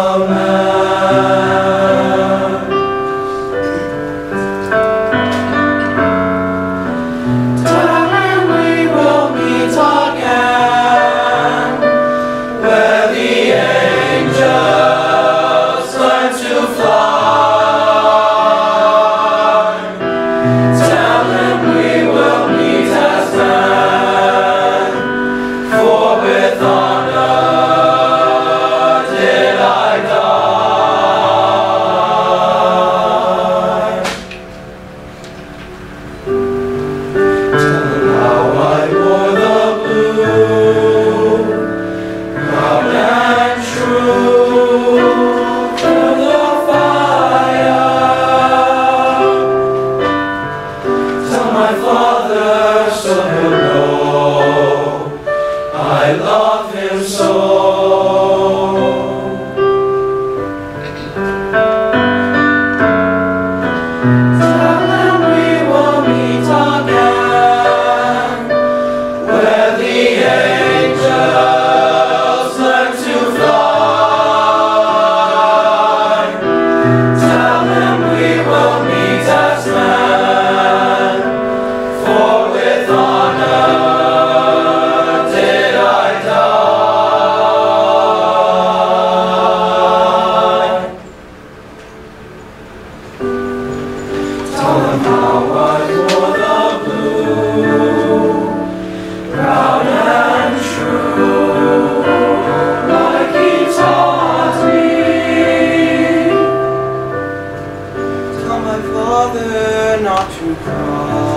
Amen. my Father shall know. I love. Tell them how I wore the blue, proud and true, like me. Tell my father not to cry.